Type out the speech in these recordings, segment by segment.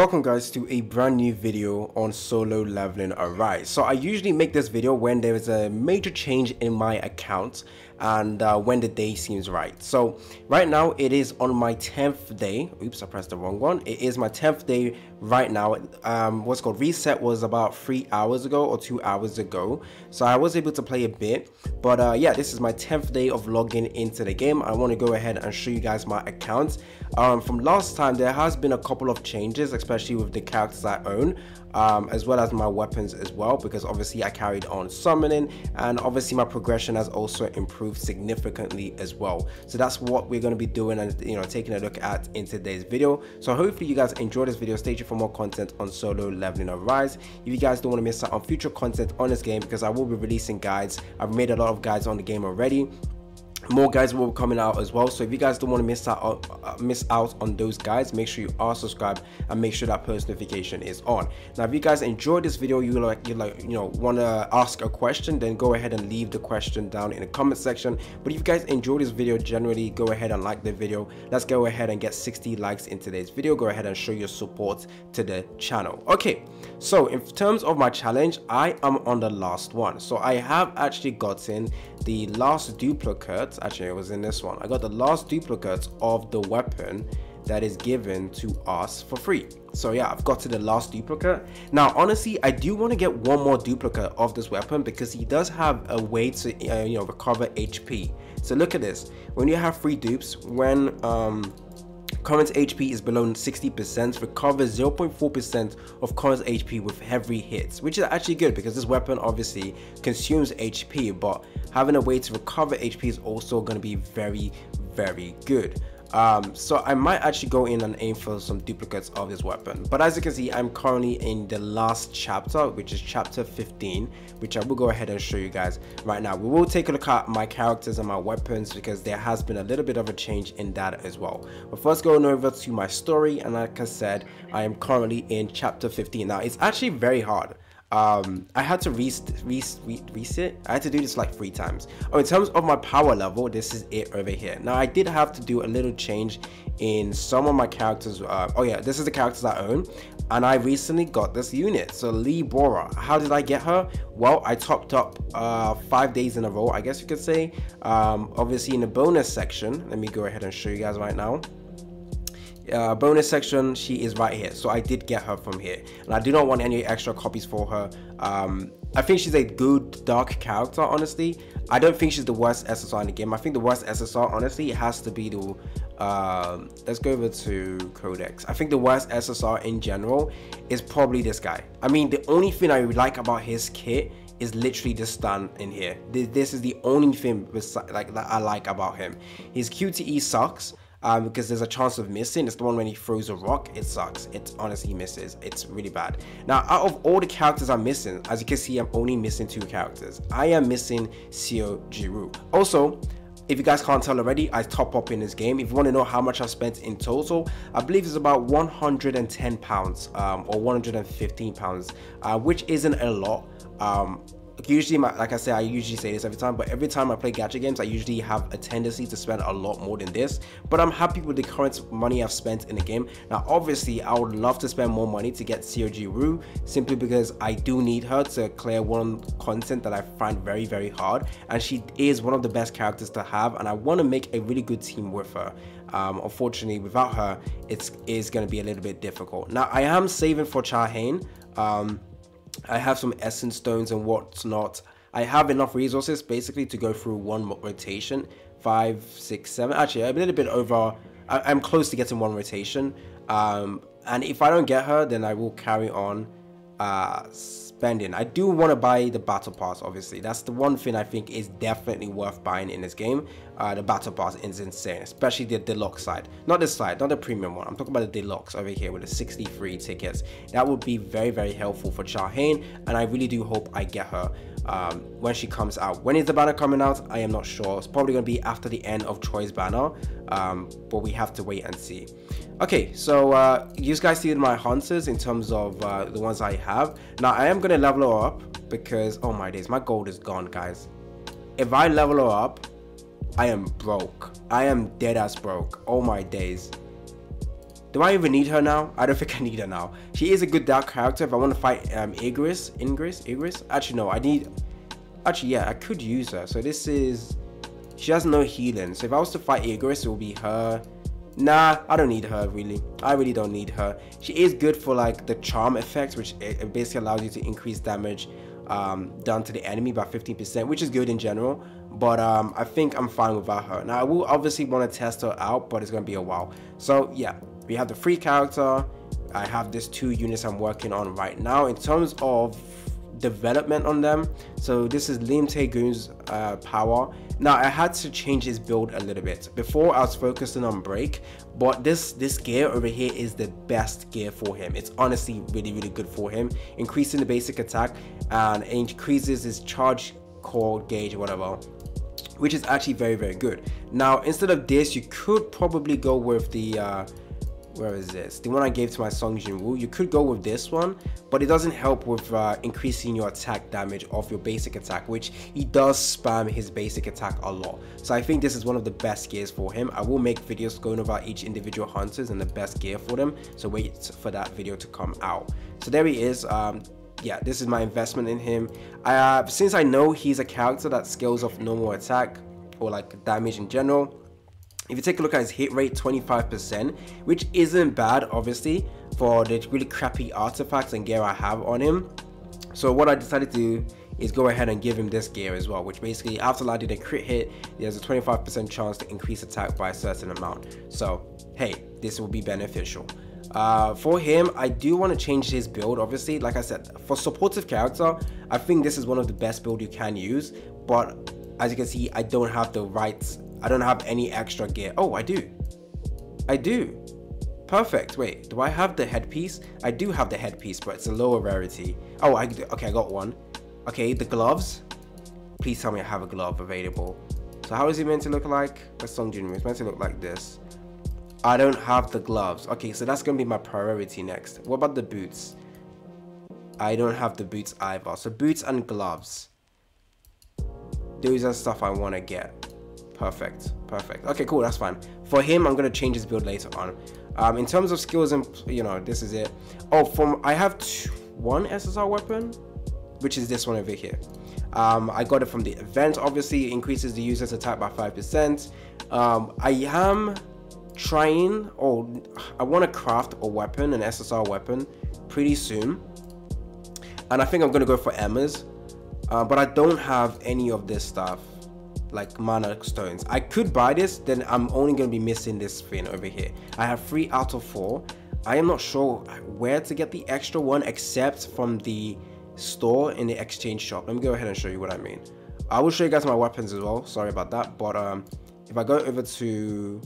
Welcome guys to a brand new video on solo leveling arise. So I usually make this video when there is a major change in my account and uh, when the day seems right. So right now it is on my 10th day. Oops, I pressed the wrong one. It is my 10th day right now. Um, what's called reset was about three hours ago or two hours ago. So I was able to play a bit, but uh, yeah, this is my 10th day of logging into the game. I want to go ahead and show you guys my account. Um, from last time, there has been a couple of changes, especially with the characters I own, um, as well as my weapons as well, because obviously I carried on summoning and obviously my progression has also improved significantly as well. So that's what we're going to be doing and you know taking a look at in today's video. So hopefully you guys enjoy this video. Stay tuned for more content on solo leveling arise. If you guys don't want to miss out on future content on this game, because I will be releasing guides. I've made a lot of guides on the game already more guys will be coming out as well. So if you guys don't want to miss out uh, miss out on those guys make sure you are subscribed and make sure that post notification is on. Now if you guys enjoyed this video you like you like you know want to ask a question then go ahead and leave the question down in the comment section. But if you guys enjoyed this video generally go ahead and like the video. Let's go ahead and get 60 likes in today's video. Go ahead and show your support to the channel. Okay so in terms of my challenge i am on the last one. So i have actually gotten the last duplicate actually it was in this one. I got the last duplicate of the weapon that is given to us for free. So yeah i've got to the last duplicate. Now honestly i do want to get one more duplicate of this weapon because he does have a way to uh, you know recover hp so look at this. When you have free dupes when um Current HP is below 60%, recovers 0.4% of current HP with heavy hits, which is actually good because this weapon obviously consumes HP, but having a way to recover HP is also going to be very, very good. Um, so I might actually go in and aim for some duplicates of this weapon. But as you can see, I'm currently in the last chapter, which is chapter 15, which I will go ahead and show you guys right now. We will take a look at my characters and my weapons because there has been a little bit of a change in that as well. But first going over to my story, and like I said, I am currently in chapter 15. Now, it's actually very hard um i had to re, re, re reset i had to do this like three times. Oh in terms of my power level this is it over here. Now i did have to do a little change in some of my characters uh, oh yeah this is the characters i own and i recently got this unit. So lee bora how did i get her? Well i topped up uh five days in a row i guess you could say. Um obviously in the bonus section let me go ahead and show you guys right now uh, bonus section she is right here. So i did get her from here. And i do not want any extra copies for her. Um, i think she's a good dark character honestly. I don't think she's the worst ssr in the game. I think the worst ssr honestly has to be the um, let's go over to codex. I think the worst ssr in general is probably this guy. I mean the only thing i like about his kit is literally this stun in here. This is the only thing like that I like about him. His QTE sucks, um, because there's a chance of missing. It's the one when he throws a rock. It sucks. It honestly misses. It's really bad. Now, out of all the characters I'm missing, as you can see, I'm only missing two characters. I am missing Seo Jiwoo. Also, if you guys can't tell already, I top up in this game. If you want to know how much I spent in total, I believe it's about 110 pounds um, or 115 pounds, uh, which isn't a lot. Um, usually my, like i say, i usually say this every time but every time i play gacha games i usually have a tendency to spend a lot more than this but i'm happy with the current money i've spent in the game. Now obviously i would love to spend more money to get Seo Jiwoo simply because i do need her to clear one content that i find very very hard and she is one of the best characters to have and i want to make a really good team with her. Um, unfortunately without her it's is going to be a little bit difficult. Now i am saving for Cha Hae-In um, I have some essence stones and what's not. I have enough resources basically to go through one rotation. Five, six, seven. Actually, I'm a little bit over. I, am close to getting one rotation. Um, and if I don't get her, then I will carry on uh, spending. I do want to buy the battle pass, obviously. That's the one thing I think is definitely worth buying in this game. Uh, the battle pass is insane, especially the deluxe side. Not this side, not the premium one. I'm talking about the deluxe over here with the 63 tickets. That would be very, very helpful for Cha Hae-In, and I really do hope I get her um, when she comes out. When is the banner coming out? I am not sure. It's probably going to be after the end of Troy's banner, um, but we have to wait and see. Okay, so uh, you guys see my hunters in terms of uh, the ones I have. Now I am going to level her up because, oh my days, my gold is gone, guys. If I level her up, I am broke. I am dead ass broke. Oh my days. Do I even need her now? I don't think I need her now. She is a good dark character if I want to fight um, Igris. Ingris? Igris? Actually, no. I need... Actually, yeah, I could use her. So this is... She has no healing. So if I was to fight Igris, it will be her. Nah, I don't need her, really. I really don't need her. She is good for, like, the charm effect, which it basically allows you to increase damage um, done to the enemy by 15%, which is good in general. But um, I think I'm fine without her. Now, I will obviously want to test her out, but it's going to be a while. So, yeah, we have the free character. I have these two units I'm working on right now. In terms of development on them, so this is Lim Tae-gyu's uh, power. Now, I had to change his build a little bit. Before, I was focusing on break, but this, this gear over here is the best gear for him. It's honestly really, really good for him. Increasing the basic attack and increases his charge core gauge or whatever which is actually very very good now instead of this you could probably go with the uh, where is this? The one I gave to my Sung Jinwoo. You could go with this one, but it doesn't help with uh, increasing your attack damage of your basic attack, which he does spam his basic attack a lot. So I think this is one of the best gears for him. I will make videos going over each individual hunters and the best gear for them. So wait for that video to come out. So there he is. Um, yeah, this is my investment in him. Uh, since I know he's a character that scales off normal attack or like damage in general, if you take a look at his hit rate, 25%, which isn't bad, obviously, for the really crappy artifacts and gear I have on him. So what I decided to do is go ahead and give him this gear as well, which basically after landing a crit hit, there's a 25% chance to increase attack by a certain amount. So, hey, this will be beneficial. Uh, for him, I do want to change his build, obviously. Like I said, for supportive character, I think this is one of the best build you can use. But as you can see, I don't have the right I don't have any extra gear. Oh, I do. I do. Perfect. Wait, do I have the headpiece? I do have the headpiece, but it's a lower rarity. Oh, I okay, I got one. Okay, the gloves. Please tell me I have a glove available. So how is it meant to look like? That's Song Junior. It's meant to look like this. I don't have the gloves. Okay, so that's gonna be my priority next. What about the boots? I don't have the boots either. So boots and gloves. Those are stuff I want to get. Perfect, perfect. Okay, cool, that's fine. For him, I'm gonna change his build later on. Um, in terms of skills and, you know, this is it. Oh, from, I have two, one SSR weapon, which is this one over here. Um, I got it from the event, obviously, it increases the user's attack by 5%. Um, I am trying, or I want to craft a weapon, an SSR weapon, pretty soon. And I think I'm gonna go for Emma's. Uh, but I don't have any of this stuff like mana stones. I could buy this, then I'm only going to be missing this thing over here. I have three out of four. I am not sure where to get the extra one except from the store in the exchange shop. Let me go ahead and show you what I mean. I will show you guys my weapons as well. Sorry about that. But um, if I go over to...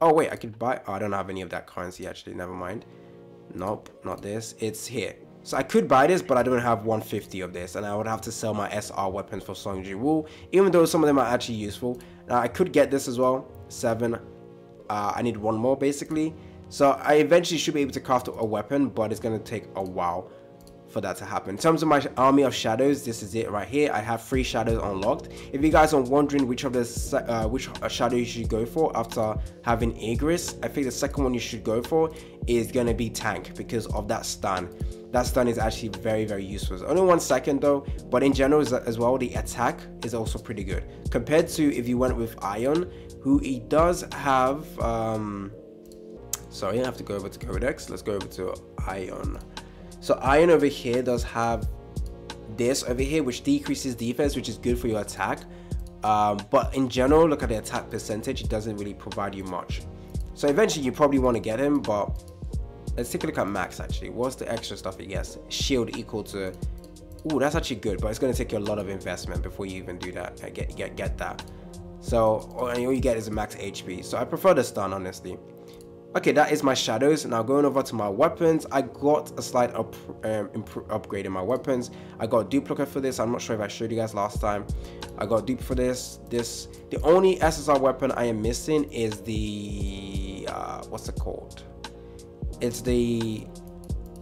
Oh, wait, I could buy... Oh, I don't have any of that currency, actually. Never mind. Nope, not this. It's here. So I could buy this, but I don't have 150 of this, and I would have to sell my SR weapons for Song Ji-woo, even though some of them are actually useful. Now I could get this as well, 7. Uh, I need one more basically. So I eventually should be able to craft a weapon, but it's going to take a while for that to happen. In terms of my army of shadows, this is it right here. I have three shadows unlocked. If you guys are wondering which of the uh, which shadow you should go for after having Igris, I think the second one you should go for is gonna be tank because of that stun. That stun is actually very very useful. It's only one second though, but in general as well, the attack is also pretty good compared to if you went with Iron, who he does have. Um, sorry, I have to go over to Codex. Let's go over to Iron. So Iron over here does have this over here, which decreases defense, which is good for your attack. Um, but in general, look at the attack percentage, it doesn't really provide you much. So eventually you probably want to get him, but let's take a look at max actually. What's the extra stuff he gets? Shield equal to, oh, that's actually good, but it's going to take you a lot of investment before you even do that, get, get, get that. So all you get is a max HP. So I prefer the stun, honestly. Okay, that is my shadows. Now going over to my weapons, I got a slight up, um, upgrade in my weapons. I got duplicate for this. I'm not sure if I showed you guys last time. I got dupe for this. This the only SSR weapon I am missing is the uh, what's it called? It's the.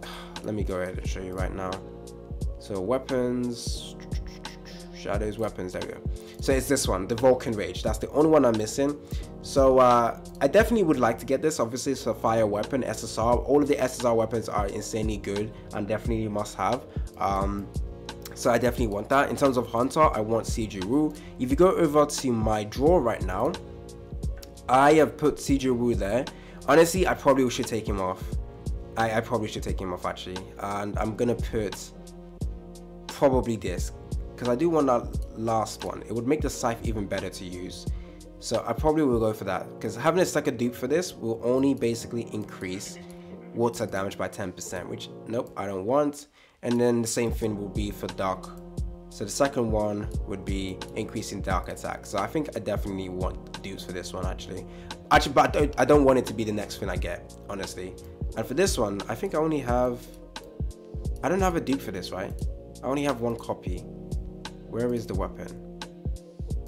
Let me go ahead and show you right now. So weapons, Shadows weapons, there we go. So it's this one, the Vulcan Rage. That's the only one I'm missing. So uh, I definitely would like to get this. Obviously, it's a fire weapon, SSR. All of the SSR weapons are insanely good and definitely must have. Um, so I definitely want that. In terms of Hunter, I want Seo Jiwoo. If you go over to my draw right now, I have put Seo Jiwoo there. Honestly, I probably should take him off. I, I probably should take him off actually. And I'm gonna put probably this because I do want that last one. It would make the scythe even better to use. So I probably will go for that because having a second dupe for this will only basically increase water damage by 10%, which nope, I don't want. And then the same thing will be for dark. So the second one would be increasing dark attack. So I think I definitely want dupes for this one actually. Actually, but I don't, I don't want it to be the next thing I get, honestly. And for this one, I think I only have, I don't have a dupe for this, right? I only have one copy. Where is the weapon?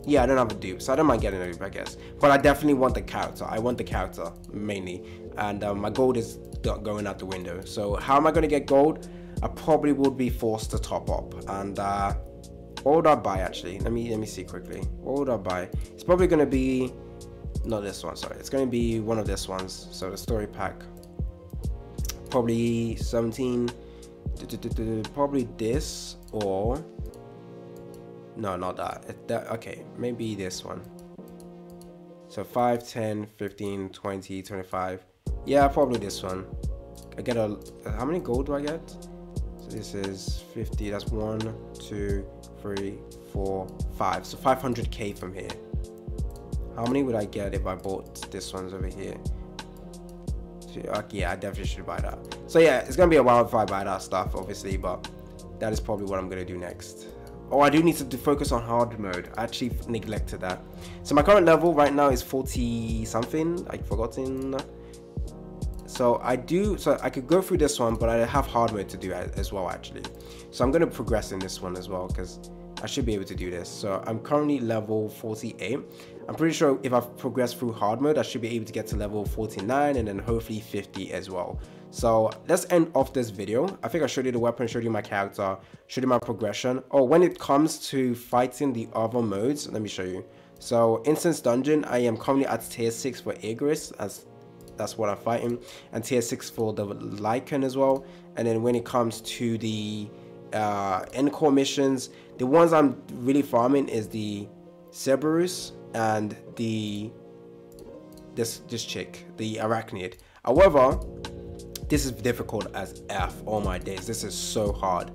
Yeah, I don't have a dupe, so I don't mind getting a dupe, I guess. But I definitely want the character. I want the character, mainly. And um, my gold is going out the window. So how am I going to get gold? I probably would be forced to top up. And uh, what would I buy, actually? Let me, let me see quickly. What would I buy? It's probably going to be... Not this one, sorry. It's going to be one of this ones. So the story pack. Probably 17 probably this or no not that. that okay maybe this one. So 5 10 15 20 25 yeah probably this one. I get a how many gold do i get? So this is 50 that's one two three four five. So 500k from here. How many would i get if i bought this ones over here? Okay, yeah, I definitely should buy that. So yeah, it's gonna be a while if I buy that stuff, obviously, but that is probably what I'm gonna do next. Oh, I do need to focus on hard mode. I actually neglected that. So my current level right now is 40 something. I've forgotten. So I do, so I could go through this one, but I have hard mode to do as well actually. So I'm gonna progress in this one as well because I should be able to do this. So I'm currently level 48. I'm pretty sure if I progress through hard mode, I should be able to get to level 49 and then hopefully 50 as well. So let's end off this video. I think I showed you the weapon, showed you my character, showed you my progression. Oh, when it comes to fighting the other modes, let me show you. So Instance Dungeon, I am currently at tier 6 for Igris, as that's what I'm fighting, and tier 6 for the Lycan as well. And then when it comes to the uh, Encore missions, the ones I'm really farming is the Cerberus and the this this chick, the Arachnid. However, this is difficult as f. all my days, this is so hard.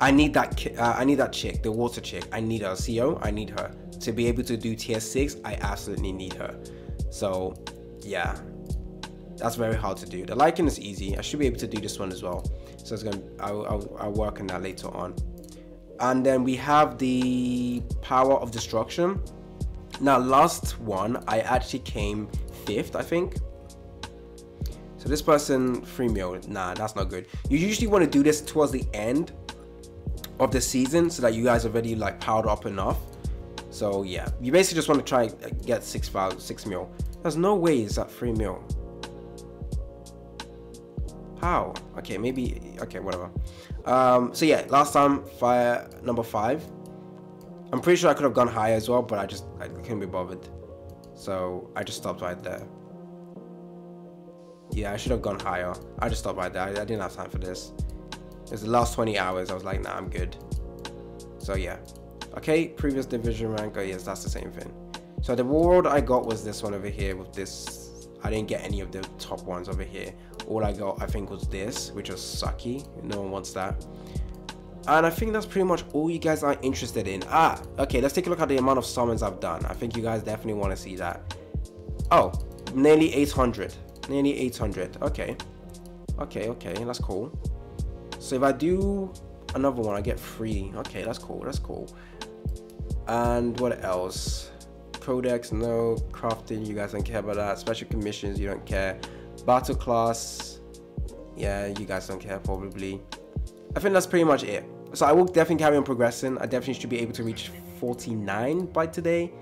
I need that uh, I need that chick, the water chick. I need her. CO, I need her to be able to do tier six. I absolutely need her. So yeah, that's very hard to do. The Lycan is easy. I should be able to do this one as well. So it's gonna I'll, I'll, I'll work on that later on. And then we have the power of destruction. Now, last one, I actually came fifth, I think. So this person, free meal, nah, that's not good. You usually want to do this towards the end of the season so that you guys are already like powered up enough. So yeah, you basically just want to try get six five, six mil. There's no way it's at free mil. How? Okay, maybe, okay, whatever. Um, so yeah, last time, fire number five. I'm pretty sure I could have gone higher as well, but I just I couldn't be bothered. So I just stopped right there. Yeah, I should have gone higher. I just stopped right there. I, I didn't have time for this. It's the last 20 hours. I was like, nah, I'm good. So yeah. Okay, previous division rank. Oh yes, that's the same thing. So the world I got was this one over here with this. I didn't get any of the top ones over here. All I got, I think, was this, which was sucky. No one wants that. And I think that's pretty much all you guys are interested in. Ah, okay, let's take a look at the amount of summons I've done. I think you guys definitely want to see that. Oh, nearly 800. Nearly 800. Okay. Okay, okay, that's cool. So if I do another one, I get free. Okay, that's cool, that's cool. And what else? Codex, no. Crafting, you guys don't care about that. Special commissions, you don't care. Battle class, yeah, you guys don't care probably. I think that's pretty much it. So I will definitely carry on progressing. I definitely should be able to reach 49 by today.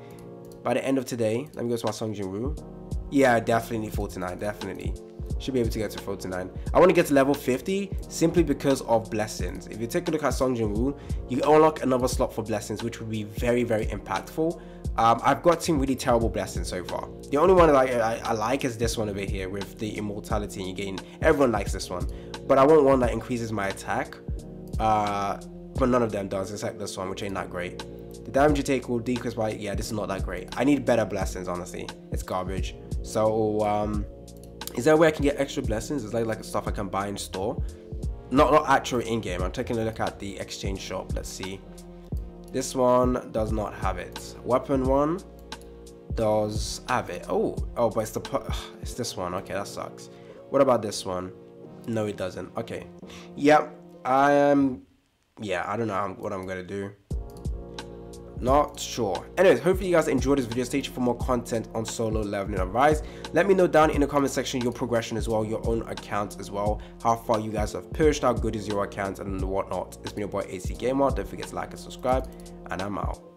By the end of today. Let me go to my Sung Jinwoo. Yeah, definitely need 49, definitely. should be able to get to 49. I want to get to level 50 simply because of blessings. If you take a look at Sung Jin Woo, you unlock another slot for blessings, which would be very, very impactful. Um, I've got some really terrible blessings so far. The only one that I, I, I, like is this one over here with the immortality and you gain. Everyone likes this one, but I want one that increases my attack. Uh, but none of them does except this one, which ain't that great. The damage you take will decrease by yeah. This is not that great. I need better blessings, honestly. It's garbage. So um, is there a way I can get extra blessings? Is that like stuff I can buy in store? Not not actual in game. I'm taking a look at the exchange shop. Let's see. This one does not have it. Weapon one does have it. Oh, oh, but it's the it's this one. Okay, that sucks. What about this one? No, it doesn't. Okay. Yep. I am. Yeah, I don't know what I'm gonna do. Not sure. Anyways, hopefully you guys enjoyed this video. Stay tuned for more content on solo leveling arise. Let me know down in the comment section your progression as well, your own accounts as well, how far you guys have pushed, how good is your account and whatnot. It's been your boy AC Gamer. Don't forget to like and subscribe, and I'm out.